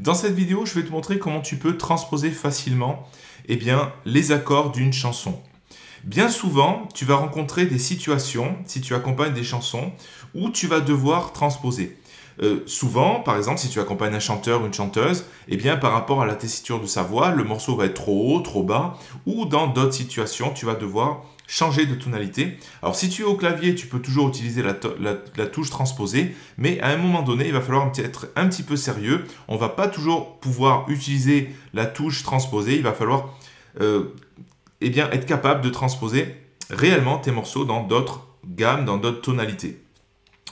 Dans cette vidéo, je vais te montrer comment tu peux transposer facilement eh bien, les accords d'une chanson. Bien souvent, tu vas rencontrer des situations, si tu accompagnes des chansons, où tu vas devoir transposer. Euh, souvent, par exemple, si tu accompagnes un chanteur ou une chanteuse, eh bien, par rapport à la tessiture de sa voix, le morceau va être trop haut, trop bas, ou dans d'autres situations, tu vas devoir changer de tonalité. Alors, si tu es au clavier, tu peux toujours utiliser la, touche transposée, mais à un moment donné, il va falloir être un petit peu sérieux. On va pas toujours pouvoir utiliser la touche transposée. Il va falloir euh, eh être capable de transposer réellement tes morceaux dans d'autres gammes, dans d'autres tonalités.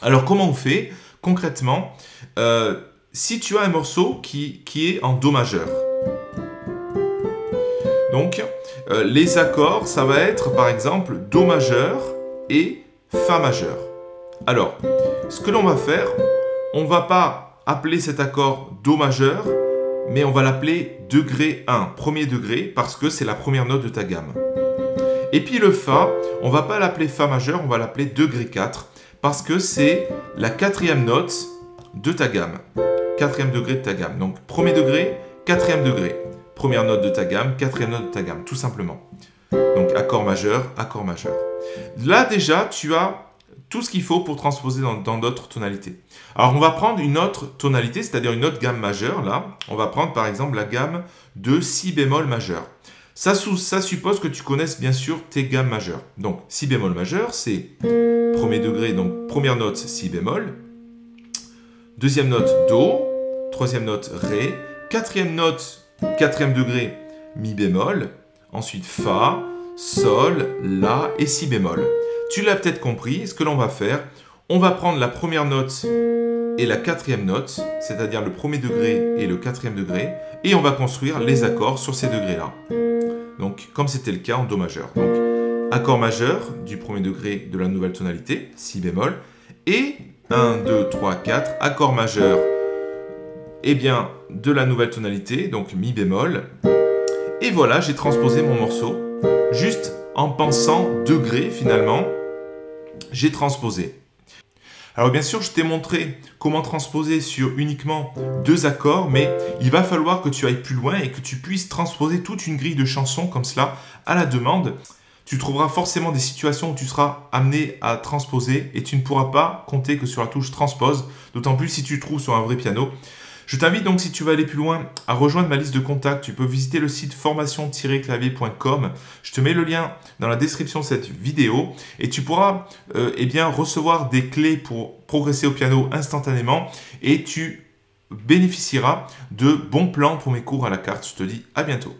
Alors, comment on fait concrètement, euh, si tu as un morceau qui, qui est en Do majeur, donc euh, les accords, ça va être par exemple Do majeur et Fa majeur. Alors, ce que l'on va faire, on va pas appeler cet accord Do majeur, mais on va l'appeler degré 1, premier degré, parce que c'est la première note de ta gamme. Et puis le Fa, on va pas l'appeler Fa majeur, on va l'appeler degré 4, parce que c'est la quatrième note de ta gamme. Quatrième degré de ta gamme. Donc premier degré, quatrième degré. Première note de ta gamme, quatrième note de ta gamme, tout simplement. Donc accord majeur, accord majeur. Là déjà, tu as tout ce qu'il faut pour transposer dans d'autres tonalités. Alors on va prendre une autre tonalité, c'est-à-dire une autre gamme majeure. Là, on va prendre par exemple la gamme de si bémol majeur. Ça, suppose que tu connaisses bien sûr tes gammes majeures. Donc, si bémol majeur, c'est premier degré, donc première note si bémol, deuxième note do, troisième note ré, quatrième note, quatrième degré mi bémol, ensuite fa, sol, la et si bémol. Tu l'as peut-être compris, ce que l'on va faire, on va prendre la première note et la quatrième note, c'est-à-dire le premier degré et le quatrième degré, et on va construire les accords sur ces degrés-là. Donc, comme c'était le cas en Do majeur. Donc, accord majeur du premier degré de la nouvelle tonalité, Si bémol, et 1, 2, 3, 4, accord majeur eh bien, de la nouvelle tonalité, donc Mi bémol. Et voilà, j'ai transposé mon morceau, juste en pensant degré finalement, j'ai transposé. Alors bien sûr, je t'ai montré comment transposer sur uniquement deux accords, mais il va falloir que tu ailles plus loin et que tu puisses transposer toute une grille de chansons comme cela à la demande. Tu trouveras forcément des situations où tu seras amené à transposer et tu ne pourras pas compter que sur la touche transpose, d'autant plus si tu trouves sur un vrai piano. Je t'invite donc, si tu veux aller plus loin, à rejoindre ma liste de contacts. Tu peux visiter le site formation-clavier.com. Je te mets le lien dans la description de cette vidéo et tu pourras euh, eh bien, recevoir des clés pour progresser au piano instantanément et tu bénéficieras de bons plans pour mes cours à la carte. Je te dis à bientôt.